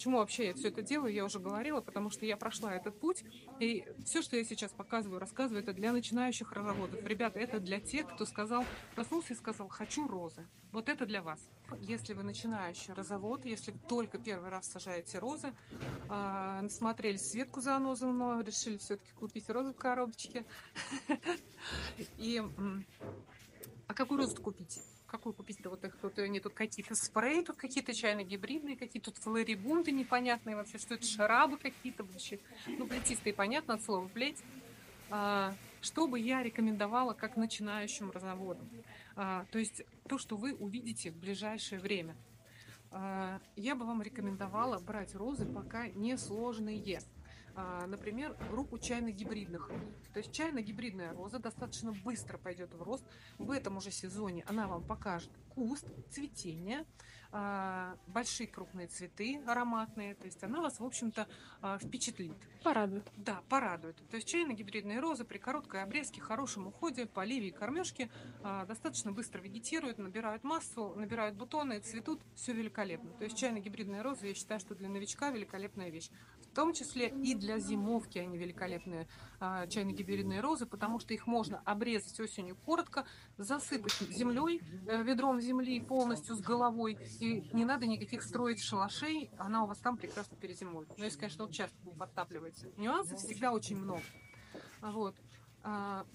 Почему вообще я все это делаю, я уже говорила, потому что я прошла этот путь, и все, что я сейчас показываю, рассказываю, это для начинающих розоводов. Ребята, это для тех, кто сказал, проснулся и сказал, хочу розы. Вот это для вас. Если вы начинающий розовод, если только первый раз сажаете розы, э, смотрели Светку за анозом, но решили все-таки купить розы в коробочке. И а какую розу купить? Какую купить-то вот их тут они тут какие-то спреи, тут какие-то чайно-гибридные, какие-то тут флорибунды непонятные вообще, что это шарабы какие-то вообще, ну, плетистые, понятно от слова плеть. А, что бы я рекомендовала как начинающим разноводам? А, то есть то, что вы увидите в ближайшее время. А, я бы вам рекомендовала брать розы пока не сложные. А, например, группу чайно-гибридных. То есть чайно-гибридная роза достаточно быстро пойдет в рост. В этом уже сезоне она вам покажет куст, цветение, а, большие крупные цветы ароматные. То есть она вас, в общем-то, а, впечатлит. Порадует. Да, порадует. То есть чайно-гибридные розы при короткой обрезке, хорошем уходе, поливе и кормежке достаточно быстро вегетируют, набирают массу, набирают бутоны, цветут. Все великолепно. То есть чайно-гибридная роза, я считаю, что для новичка великолепная вещь в том числе и для зимовки они великолепные а, чайно-гибридные розы, потому что их можно обрезать осенью коротко, засыпать землей, э, ведром земли полностью с головой, и не надо никаких строить шалашей, она у вас там прекрасно перезимует. Но если, конечно, вот часто вы подтапливаете. Нюансов всегда очень много. Вот. А,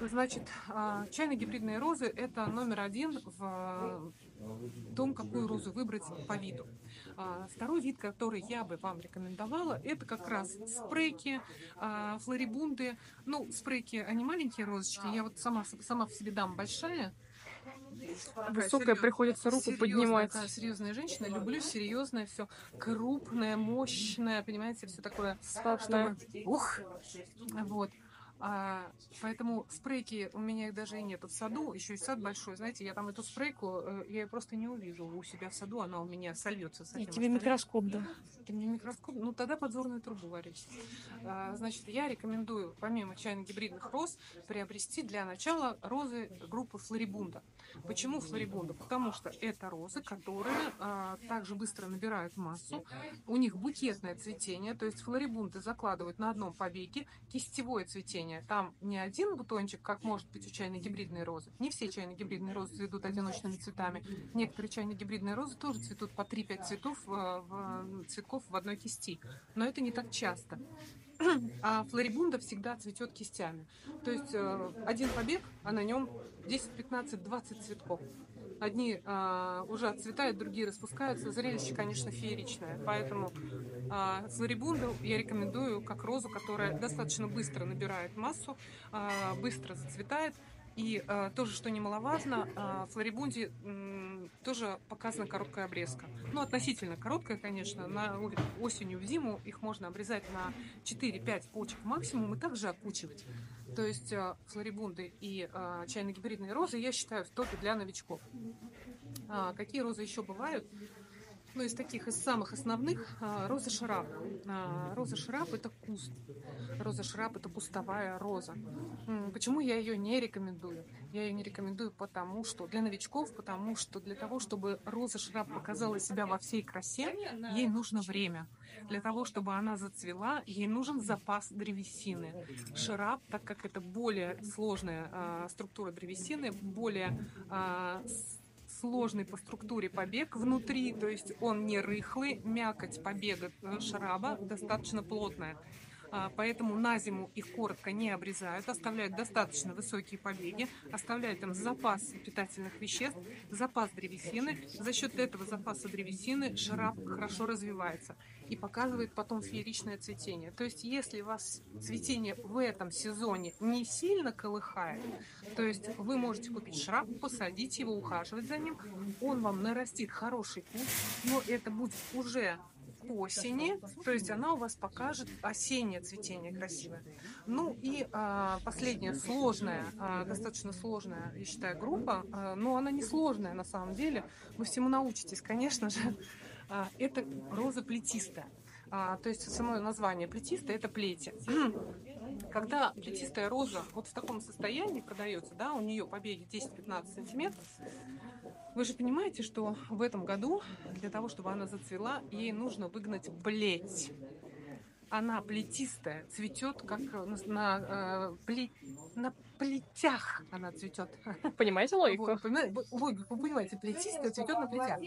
Значит, а, чайно-гибридные розы – это номер один в том, какую розу выбрать по виду. А, второй вид, который я бы вам рекомендовала, это как раз спрейки, а, флорибунды. Ну, спрейки, они маленькие розочки, я вот сама, сама в себе дам большая, Высокая приходится руку поднимать. Такая серьезная женщина, люблю серьезное все, крупное, мощное, понимаете, все такое. Статное. Ух, вот. А, поэтому спрейки у меня их даже и нет в саду, еще и сад большой, знаете, я там эту спрейку, э, я ее просто не увижу у себя в саду, она у меня сольется с. И тебе остальным. микроскоп, да? Ты мне микроскоп, ну тогда подзорную трубу варить. А, значит, я рекомендую, помимо чайно-гибридных роз, приобрести для начала розы группы флорибунда. Почему флорибунда? Потому что это розы, которые а, также быстро набирают массу, у них букетное цветение, то есть флорибунды закладывают на одном побеге кистевое цветение. Там не один бутончик, как может быть у чайно-гибридной розы. Не все чайно-гибридные розы цветут одиночными цветами. Некоторые чайно-гибридные розы тоже цветут по 3-5 цветов, в, в, цветков в одной кисти. Но это не так часто. А флорибунда всегда цветет кистями. То есть э, один побег, а на нем 10, 15, 20 цветков. Одни э, уже отцветают, другие распускаются. Зрелище, конечно, фееричное. Поэтому э, флорибунду я рекомендую как розу, которая достаточно быстро набирает массу, э, быстро зацветает и э, тоже, что немаловажно, э, Флорибунде э, тоже показана короткая обрезка. Ну, относительно короткая, конечно. На осенью в зиму их можно обрезать на 4-5 почек максимум и также окучивать. То есть э, флорибунды и э, чайно-гибридные розы я считаю в топе для новичков. А, какие розы еще бывают? Ну, из таких, из самых основных, а, роза шраб. А, роза шраб – это куст. Роза шраб – это кустовая роза. Почему я ее не рекомендую? Я ее не рекомендую потому, что для новичков, потому что для того, чтобы роза шраб показала себя во всей красе, ей нужно время. Для того, чтобы она зацвела, ей нужен запас древесины. Шраб, так как это более сложная а, структура древесины, более сложный по структуре побег внутри, то есть он не рыхлый, мякоть побега э, шараба достаточно плотная. А, поэтому на зиму их коротко не обрезают, оставляют достаточно высокие побеги, оставляют там запас питательных веществ, запас древесины. За счет этого запаса древесины шарап хорошо развивается и показывает потом фееричное цветение. То есть, если вас цветение в этом сезоне не сильно колыхает, то есть вы можете купить шраб, посадить его, ухаживать за ним, он вам нарастит хороший куст, но это будет уже осени, то есть она у вас покажет осеннее цветение красивое. Ну и а, последняя сложная, а, достаточно сложная, я считаю, группа, а, но она не сложная на самом деле, вы всему научитесь, конечно же, а, это роза плетистая. А, то есть само название плетистая это плети. Когда плетистая роза вот в таком состоянии продается, да, у нее побеги 10-15 сантиметров, вы же понимаете, что в этом году для того, чтобы она зацвела, ей нужно выгнать плеть. Она плетистая, цветет как на, на, э, пле- на плетях она цветет. Понимаете логику? Вот, понимаете, логику, вы понимаете, плетистая цветет на плетях.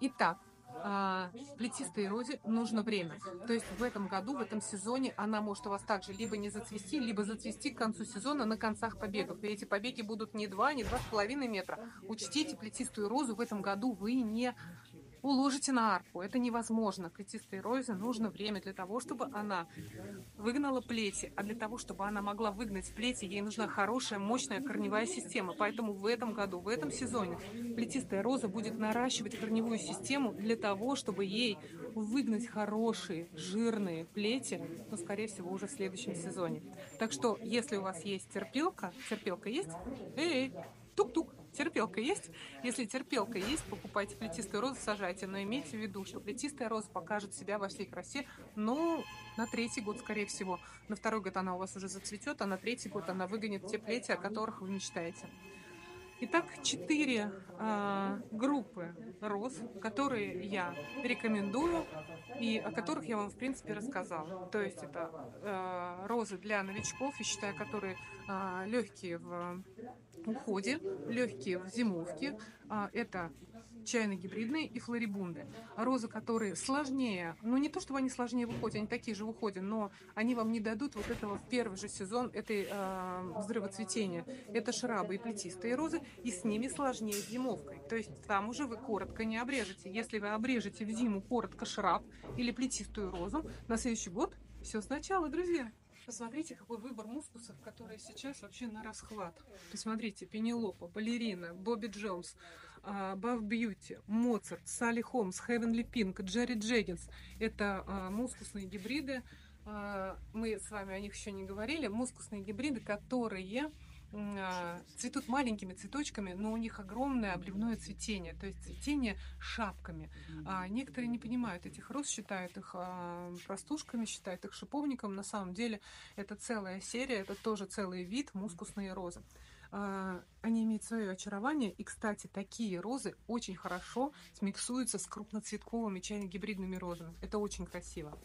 Итак, а, плетистой розе нужно время. То есть в этом году, в этом сезоне она может у вас также либо не зацвести, либо зацвести к концу сезона на концах побегов. И эти побеги будут не 2, не 2,5 метра. Учтите, плетистую розу в этом году вы не уложите на арку. Это невозможно. Плетистой розе нужно время для того, чтобы она выгнала плети. А для того, чтобы она могла выгнать плети, ей нужна хорошая, мощная корневая система. Поэтому в этом году, в этом сезоне плетистая роза будет наращивать корневую систему для того, чтобы ей выгнать хорошие, жирные плети, но, скорее всего, уже в следующем сезоне. Так что, если у вас есть терпелка, терпелка есть? Эй, тук-тук, терпелка есть? Если терпелка есть, покупайте плетистую розу, сажайте, но имейте в виду, что плетистая роза покажет себя во всей красе, ну, на третий год, скорее всего. На второй год она у вас уже зацветет, а на третий год она выгонит те плети, о которых вы мечтаете. Итак, четыре а, группы роз, которые я рекомендую и о которых я вам, в принципе, рассказала. То есть это а, розы для новичков, я считаю, которые легкие в уходе, легкие в зимовке. А, это чайно-гибридные и флорибунды. Розы, которые сложнее, ну не то чтобы они сложнее в уходе, они такие же в уходе, но они вам не дадут вот этого в первый же сезон этой э, взрывоцветения. Это шрабы и плетистые розы, и с ними сложнее зимовкой. То есть там уже вы коротко не обрежете. Если вы обрежете в зиму коротко шраб или плетистую розу, на следующий год все сначала, друзья. Посмотрите, какой выбор мускусов, которые сейчас вообще на расхват. Посмотрите, Пенелопа, Балерина, Бобби Джонс, Бав Бьюти, Моцарт, Салли Холмс, Хевенли Пинк, Джерри Джеггинс. Это а, мускусные гибриды. А, мы с вами о них еще не говорили. Мускусные гибриды, которые а, цветут маленькими цветочками, но у них огромное обливное цветение, то есть цветение шапками. А некоторые не понимают этих роз, считают их простушками, считают их шиповником. На самом деле это целая серия, это тоже целый вид мускусные розы. А, они имеют свое очарование, и, кстати, такие розы очень хорошо смиксуются с крупноцветковыми чайно-гибридными розами. Это очень красиво.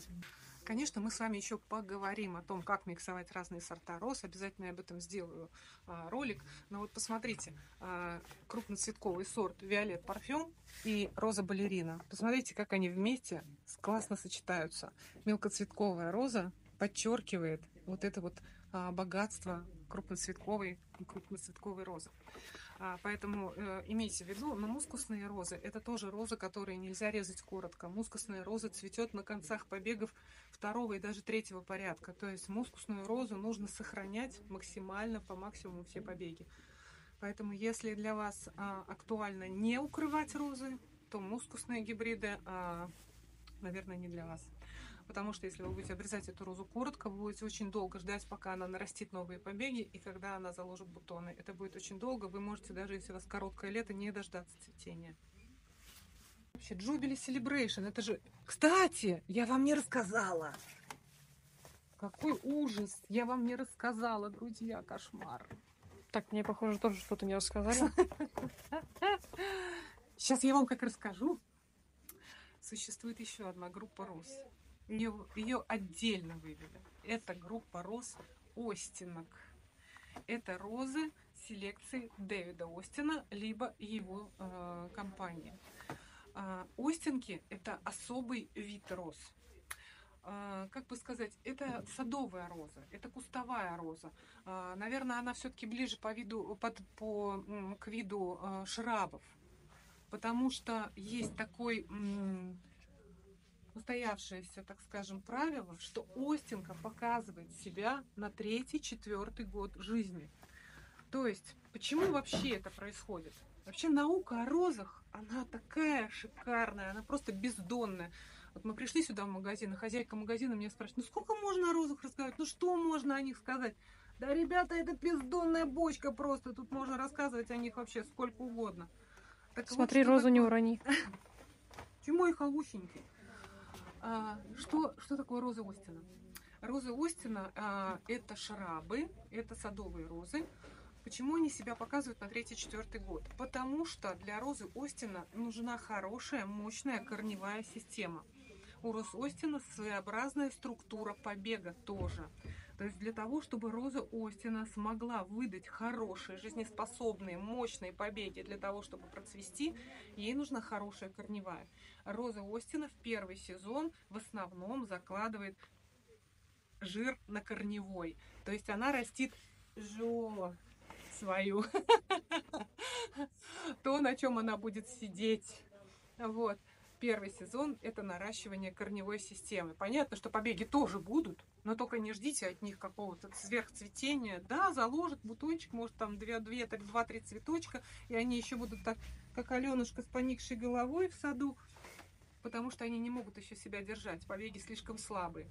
Конечно, мы с вами еще поговорим о том, как миксовать разные сорта роз. Обязательно я об этом сделаю а, ролик. Но вот посмотрите, а, крупноцветковый сорт Виолет Парфюм и Роза Балерина. Посмотрите, как они вместе классно сочетаются. Мелкоцветковая роза подчеркивает вот это вот а, богатство крупноцветковой и крупноцветковой розы. А, поэтому э, имейте в виду, но мускусные розы это тоже розы, которые нельзя резать коротко. Мускусная роза цветет на концах побегов второго и даже третьего порядка. То есть мускусную розу нужно сохранять максимально по максимуму все побеги. Поэтому если для вас а, актуально не укрывать розы, то мускусные гибриды, а, наверное, не для вас. Потому что если вы будете обрезать эту розу коротко, вы будете очень долго ждать, пока она нарастит новые побеги, и когда она заложит бутоны. Это будет очень долго. Вы можете, даже если у вас короткое лето, не дождаться цветения. Вообще, Jubilee Celebration, это же... Кстати, я вам не рассказала. Какой ужас! Я вам не рассказала, друзья, кошмар. Так, мне, похоже, тоже что-то не рассказали. Сейчас я вам как расскажу. Существует еще одна группа роз. Ее, отдельно вывели. Это группа роз Остинок. Это розы селекции Дэвида Остина, либо его э, компании. Э, Остинки – это особый вид роз. Э, как бы сказать, это садовая роза, это кустовая роза. Э, наверное, она все-таки ближе по виду, под, по, к виду э, шрабов, потому что есть такой устоявшееся, так скажем, правило, что Остинка показывает себя на третий-четвертый год жизни. То есть, почему вообще это происходит? Вообще наука о розах, она такая шикарная, она просто бездонная. Вот мы пришли сюда в магазин, и хозяйка магазина меня спрашивает, ну сколько можно о розах рассказать? Ну что можно о них сказать? Да, ребята, это бездонная бочка просто, тут можно рассказывать о них вообще сколько угодно. Так вот, Смотри, что розу не такое? урони. Чему и халусенький? А, что, что такое розы Остина? Розы Остина а, это шрабы, это садовые розы. Почему они себя показывают на третий-четвертый год? Потому что для розы Остина нужна хорошая, мощная корневая система. У роз Остина своеобразная структура побега тоже. То есть для того, чтобы роза Остина смогла выдать хорошие, жизнеспособные, мощные побеги для того, чтобы процвести, ей нужна хорошая корневая. Роза Остина в первый сезон в основном закладывает жир на корневой. То есть она растит жо свою. То, на чем она будет сидеть. Вот. Первый сезон – это наращивание корневой системы. Понятно, что побеги тоже будут, но только не ждите от них какого-то сверхцветения. Да, заложит бутончик, может там 2-3 цветочка, и они еще будут так, как Аленушка с поникшей головой в саду, потому что они не могут еще себя держать, побеги слишком слабые.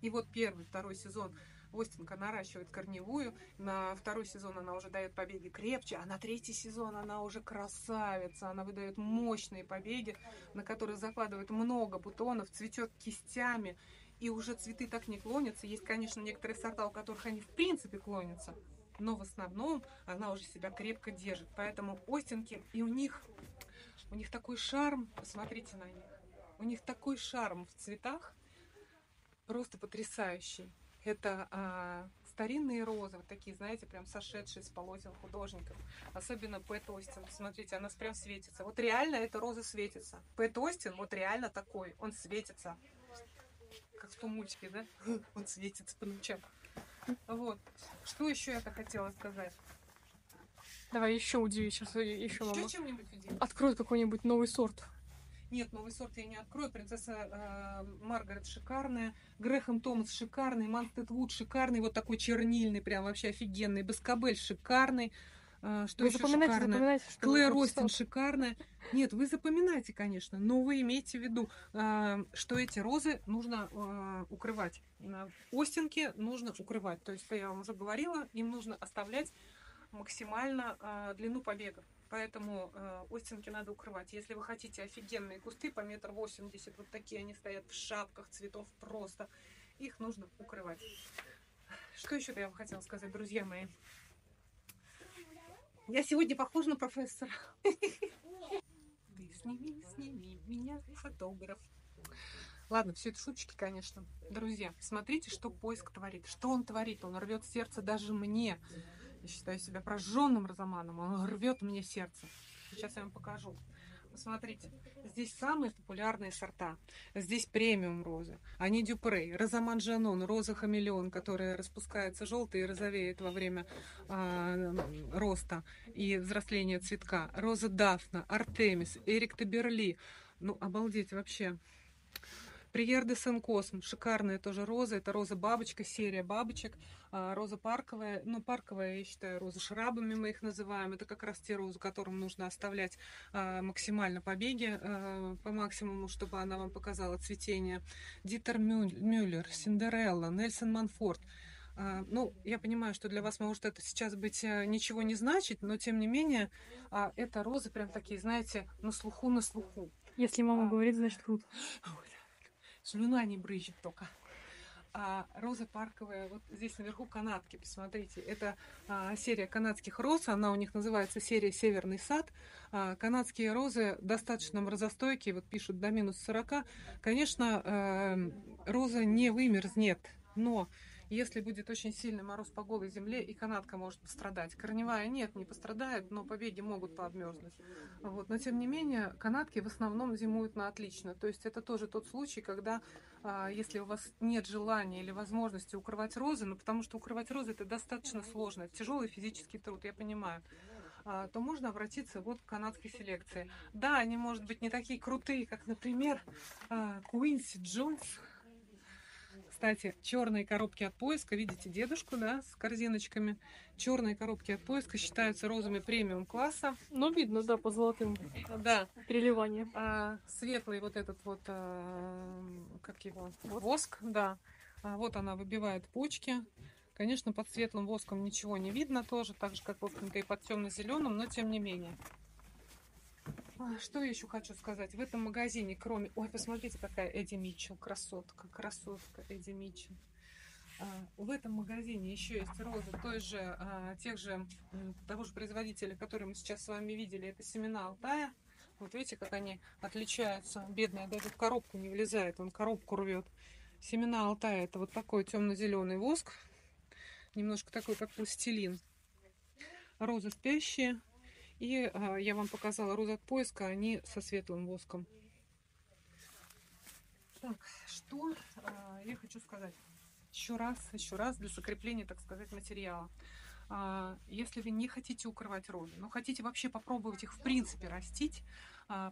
И вот первый, второй сезон Остинка наращивает корневую, на второй сезон она уже дает побеги крепче, а на третий сезон она уже красавица, она выдает мощные побеги, на которые закладывает много бутонов, цветет кистями, и уже цветы так не клонятся. Есть, конечно, некоторые сорта, у которых они в принципе клонятся, но в основном она уже себя крепко держит. Поэтому Остинки, и у них, у них такой шарм, посмотрите на них, у них такой шарм в цветах, просто потрясающий. Это а, старинные розы, вот такие, знаете, прям сошедшие с полотен художников. Особенно Пэт Остин. Смотрите, она прям светится. Вот реально эта роза светится. Пэт Остин вот реально такой. Он светится. Как в том мультике, да? Он светится по ночам. Вот. Что еще я хотела сказать? Давай еще удиви, сейчас еще, Еще мама. чем-нибудь удивить? Откроет какой-нибудь новый сорт. Нет, новый сорт я не открою. Принцесса э, Маргарет шикарная. Грэхэм Томас шикарный. Манстед Вуд шикарный. Вот такой чернильный, прям вообще офигенный. Баскабель шикарный. Э, что Вы еще запоминайте, шикарное? запоминайте, что Клэр Остин шикарная. Нет, вы запоминайте, конечно, но вы имейте в виду, э, что эти розы нужно э, укрывать. На Остинке нужно укрывать. То есть, я вам уже говорила, им нужно оставлять максимально э, длину побегов. Поэтому э, Остинки надо укрывать. Если вы хотите офигенные кусты по метр восемьдесят, вот такие они стоят в шапках цветов просто, их нужно укрывать. Что еще я вам хотела сказать, друзья мои? Я сегодня похожа на профессора. Ты сними, сними меня, фотограф. Ладно, все это шуточки, конечно. Друзья, смотрите, что поиск творит. Что он творит? Он рвет сердце даже мне. Я считаю себя прожженным розоманом. Он рвет мне сердце. Сейчас я вам покажу. Посмотрите, здесь самые популярные сорта. Здесь премиум розы. Они дюпрей, розаман жанон, роза хамелеон, которая распускается желтой и розовеет во время а, роста и взросления цветка. Роза дафна, артемис, эрик таберли. Ну, обалдеть вообще. Приер де Сен-Косм, шикарная тоже роза, это роза бабочка, серия бабочек, А, роза парковая, ну парковая, я считаю, роза шрабами мы их называем, это как раз те розы, которым нужно оставлять а, максимально побеги а, по максимуму, чтобы она вам показала цветение. Дитер Мюллер, Синдерелла, Нельсон Манфорд. А, Ну, я понимаю, что для вас может это сейчас быть э, ничего не значит, но тем не менее, а, это розы прям такие, знаете, на слуху, на слуху. Если мама А. говорит, значит круто. Слюна не брызжет только. А роза парковая, вот здесь наверху канатки, посмотрите. Это а, серия канадских роз, она у них называется серия Северный сад. А, канадские розы достаточно морозостойкие, вот пишут до минус 40. Конечно, э, роза не вымерзнет, но если будет очень сильный мороз по голой земле, и канатка может пострадать. Корневая нет, не пострадает, но побеги могут пообмерзнуть. Вот. Но тем не менее, канатки в основном зимуют на отлично. То есть это тоже тот случай, когда а, если у вас нет желания или возможности укрывать розы, ну потому что укрывать розы это достаточно сложно, тяжелый физический труд, я понимаю, а, то можно обратиться вот к канадской селекции. Да, они, может быть, не такие крутые, как, например, а, Куинси Джонс. Кстати, черные коробки от поиска, видите дедушку, да, с корзиночками. Черные коробки от поиска считаются розами премиум класса. Ну, видно, да, по золотым Да, переливаниям. а, светлый вот этот вот, а, как его, воск, да. А, вот она выбивает почки. Конечно, под светлым воском ничего не видно тоже, так же, как, в общем-то, и под темно-зеленым, но тем не менее. А, Что я еще хочу сказать? В этом магазине, кроме... Ой, посмотрите, какая Эдди Митчелл, красотка, красотка Эдди Митчелл. А, В этом магазине еще есть розы той же, а, тех же, того же производителя, который мы сейчас с вами видели. Это семена Алтая. Вот видите, как они отличаются. Бедная даже в коробку не влезает, он коробку рвет. Семена Алтая это вот такой темно-зеленый воск. Немножко такой, как пластилин. Розы спящие. И а, я вам показала розы от поиска, они со светлым воском. Так, что а, я хочу сказать? Еще раз, еще раз для закрепления, так сказать, материала. А, Если вы не хотите укрывать розы, но хотите вообще попробовать их в принципе растить,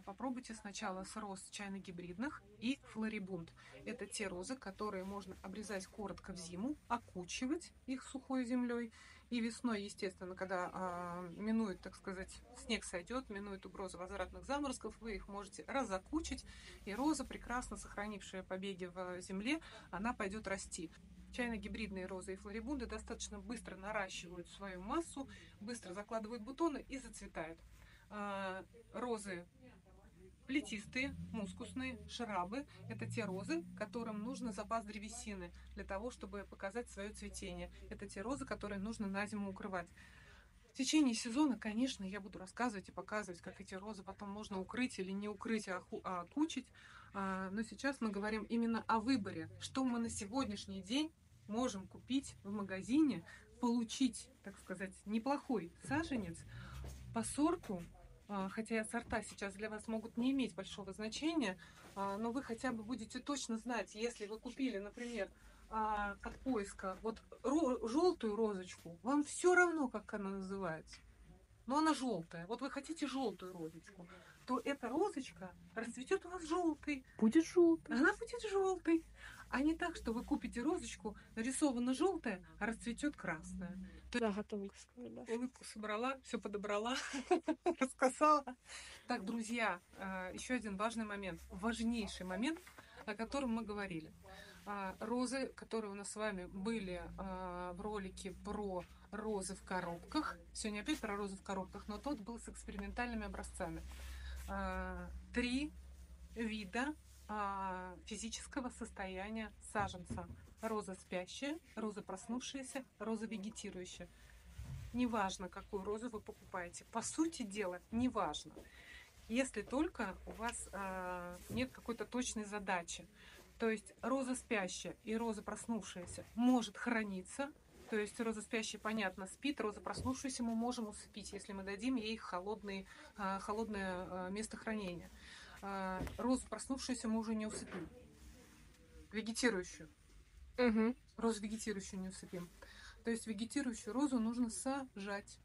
попробуйте сначала с роз чайно-гибридных и флорибунд. Это те розы, которые можно обрезать коротко в зиму, окучивать их сухой землей. И весной, естественно, когда а, минует, так сказать, снег сойдет, минует угроза возвратных заморозков, вы их можете разокучить, и роза, прекрасно сохранившая побеги в земле, она пойдет расти. Чайно-гибридные розы и флорибунды достаточно быстро наращивают свою массу, быстро закладывают бутоны и зацветают. А, Розы плетистые, мускусные, шрабы – это те розы, которым нужно запас древесины для того, чтобы показать свое цветение. Это те розы, которые нужно на зиму укрывать. В течение сезона, конечно, я буду рассказывать и показывать, как эти розы потом можно укрыть или не укрыть, а а окучить. А, Но сейчас мы говорим именно о выборе, что мы на сегодняшний день можем купить в магазине, получить, так сказать, неплохой саженец по сорту, хотя сорта сейчас для вас могут не иметь большого значения, а, но вы хотя бы будете точно знать, если вы купили, например, а, от поиска вот желтую розочку, вам все равно, как она называется. Но она желтая. Вот вы хотите желтую розочку, то эта розочка расцветет у вас желтой. Будет желтый. Она будет желтой. А не так, что вы купите розочку, нарисована желтая, а расцветет красная. Да, готова сказать, да. Улыбку собрала, все подобрала, рассказала. Так, друзья, э, еще один важный момент, важнейший момент, о котором мы говорили. А, Розы, которые у нас с вами были а, в ролике про розы в коробках. Сегодня опять про розы в коробках, но тот был с экспериментальными образцами. А, Три вида физического состояния саженца. Роза спящая, роза проснувшаяся, роза вегетирующая. Неважно, какую розу вы покупаете. По сути дела, неважно. Если только у вас а, нет какой-то точной задачи. То есть роза спящая и роза проснувшаяся может храниться. То есть роза спящая, понятно, спит, роза проснувшаяся мы можем усыпить, если мы дадим ей холодный, а, холодное а, место хранения. А, Розу проснувшуюся мы уже не усыпим. Вегетирующую. Угу. Розу вегетирующую не усыпим. То есть вегетирующую розу нужно сажать.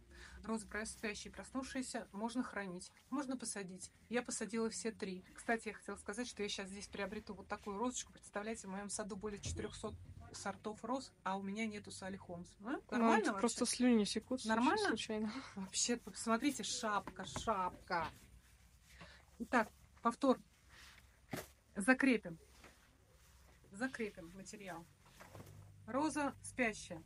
Розы спящие и проснувшиеся можно хранить, можно посадить. Я посадила все три. Кстати, я хотела сказать, что я сейчас здесь приобрету вот такую розочку. Представляете, в моем саду более 400 сортов роз, а у меня нету Салли Холмс. А? Нормально вообще? Просто слюни секут. Нормально? Случайно. Вообще, посмотрите, шапка, шапка. Итак, повтор. Закрепим. Закрепим материал. Роза спящая.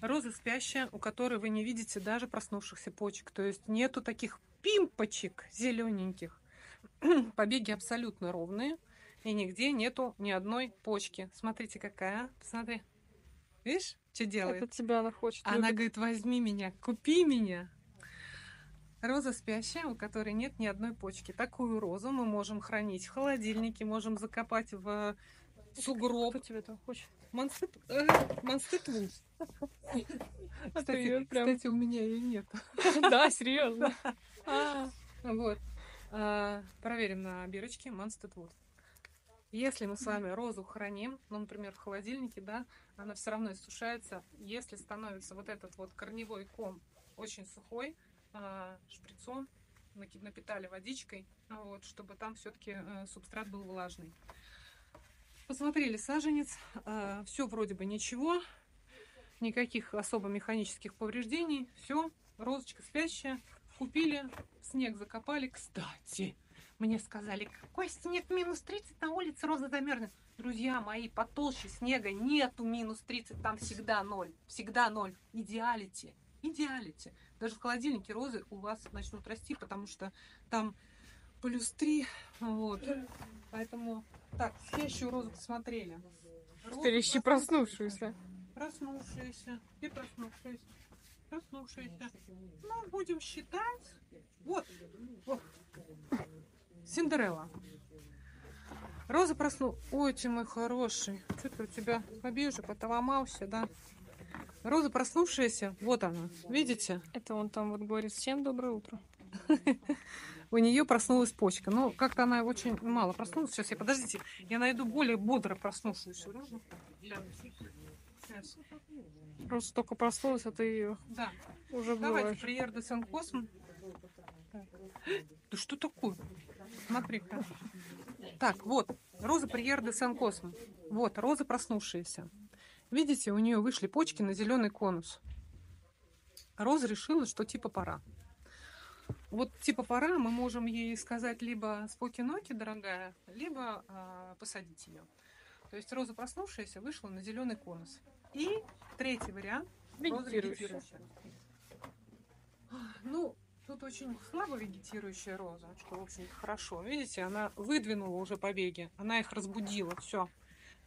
Роза спящая, у которой вы не видите даже проснувшихся почек. То есть нету таких пимпочек зелененьких. Побеги абсолютно ровные. И нигде нету ни одной почки. Смотрите, какая. Посмотри. Видишь, что делает? Это тебя она хочет. Она любит. говорит, возьми меня, купи меня. Роза спящая, у которой нет ни одной почки. Такую розу мы можем хранить в холодильнике, можем закопать в сугроб. Кто тебя там хочет? Монстет, э. А Кстати, её прям- кстати, у меня ее нет. Да, серьезно. Вот. А, Проверим на бирочке Монстетвуд. Если мы с вами розу храним, ну, например, в холодильнике, да, она все равно иссушается. Если становится вот этот вот корневой ком очень сухой, шприцом наки- напитали водичкой, а, вот, чтобы там все-таки субстрат был влажный. Посмотрели саженец, все вроде бы ничего, никаких особо механических повреждений, все, розочка спящая, купили, снег закопали. Кстати, мне сказали, какой снег, минус 30 на улице, роза замерзнет. Друзья мои, потолще снега нету минус 30, там всегда ноль, всегда ноль. Идеалити, идеалити. Даже в холодильнике розы у вас начнут расти, потому что там плюс 3. Вот. Поэтому, так, спящую розу посмотрели. Розу Теперь ищи проснувшуюся. проснувшиеся и проснувшиеся, проснувшиеся. Ну, будем считать. Вот, вот. Синдерелла. Роза просну... Ой, ты мой хороший. Что-то у тебя уже, потоломался, да? Роза проснувшаяся, вот она, видите? Это он там вот говорит, всем доброе утро. У нее проснулась почка. Но как-то она очень мало проснулась. Сейчас я, подождите, я найду более бодро проснувшуюся. Сейчас. Просто только проснулась, а ты ее Да. уже Давайте, бываешь. приер де Сен-Косм. Да что такое? Смотри-ка. Так, вот, роза приер де Сен-Косм. Вот, роза проснувшаяся. Видите, у нее вышли почки на зеленый конус. Роза решила, что типа пора. Вот типа пора, мы можем ей сказать либо споки-ноки, дорогая, либо а, посадить ее. То есть роза проснувшаяся вышла на зеленый конус. И третий вариант вегетирующая. Ну, тут очень слабо вегетирующая роза, что, в общем хорошо. Видите, она выдвинула уже побеги, она их разбудила, все.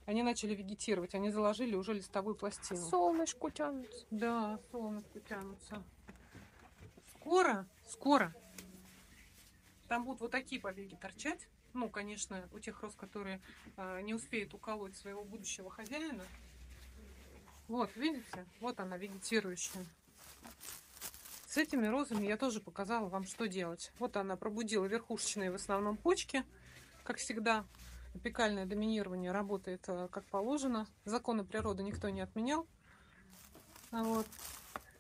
Они начали вегетировать, они заложили уже листовую пластину. Солнышку тянутся. Да, солнышко тянутся. Скоро, скоро. Там будут вот такие побеги торчать. Ну, конечно, у тех роз, которые а, не успеют уколоть своего будущего хозяина. Вот, видите? Вот она, вегетирующая. С этими розами я тоже показала вам, что делать. Вот она пробудила верхушечные в основном почки, как всегда. Апикальное доминирование работает э, как положено. Законы природы никто не отменял. А Вот.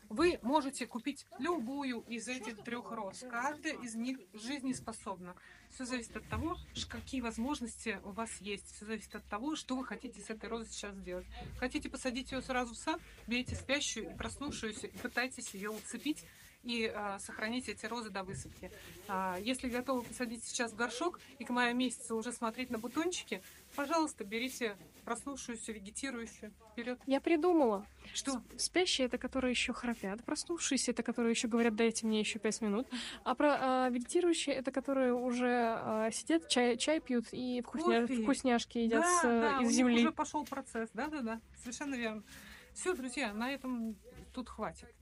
Вы можете купить любую из этих трех роз. Каждая из них жизнеспособна. Все зависит от того, какие возможности у вас есть. Все зависит от того, что вы хотите с этой розой сейчас сделать. Хотите посадить ее сразу в сад, берите спящую и проснувшуюся и пытайтесь ее уцепить и а, сохранить эти розы до высадки. А, если готовы посадить сейчас в горшок и к маю месяцу уже смотреть на бутончики, пожалуйста, берите проснувшуюся, вегетирующую. Вперед. Я придумала. Что? Спящие это которые еще храпят, проснувшиеся это которые еще говорят, дайте мне еще пять минут, а про а, вегетирующие это которые уже а, сидят, чай, чай пьют и вкусня- Кофе. вкусняшки едят да, с, э, да, из земли. уже пошел процесс. Да, да, да. Совершенно верно. Все, друзья, на этом тут хватит.